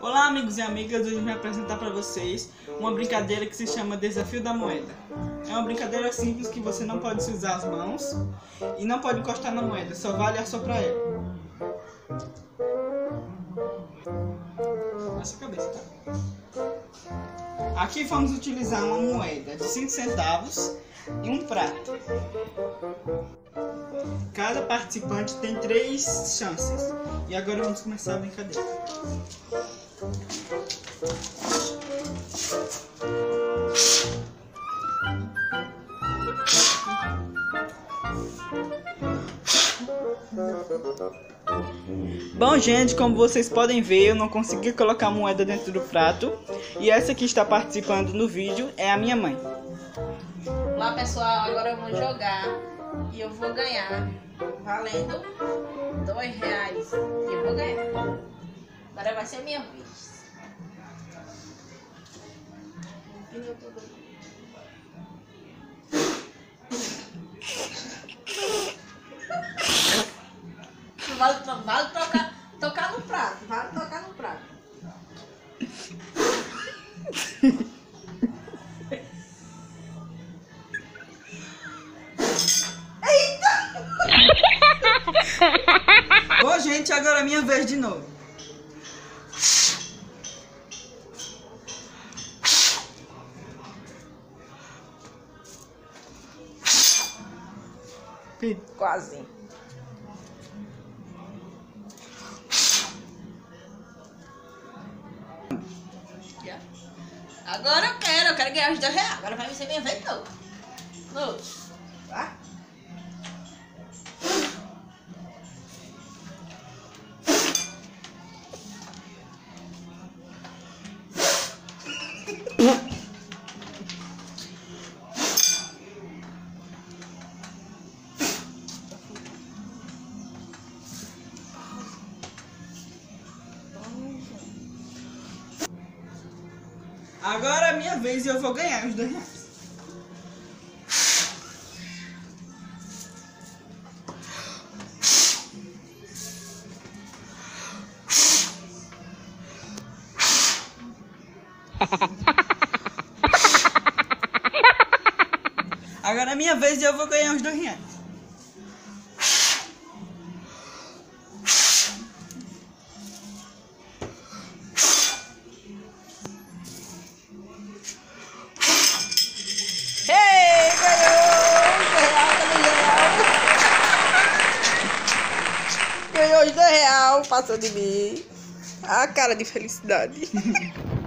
Olá, amigos e amigas. Hoje eu vim apresentar para vocês uma brincadeira que se chama Desafio da Moeda. É uma brincadeira simples que você não pode usar as mãos e não pode encostar na moeda, só vale assoprar ela. Essa cabeça, tá? Aqui vamos utilizar uma moeda de 5 centavos e um prato. Cada participante tem três chances. E agora vamos começar a brincadeira. Bom, gente, como vocês podem ver, eu não consegui colocar a moeda dentro do prato. E essa que está participando no vídeo é a minha mãe. Olá, pessoal. Agora vamos jogar e eu vou ganhar valendo dois reais. Agora vai ser a minha vez. Vale, vale tocar, tocar no prato. Vale tocar no prato. Bom, gente, agora é minha vez de novo. Quase. Agora eu quero, eu quero ganhar os dois reais. Agora vai ser minha vez não. Tá? Agora é minha vez e eu vou ganhar os dois reais. Agora é minha vez e eu vou ganhar os dois reais. Passou de mim. A cara de felicidade.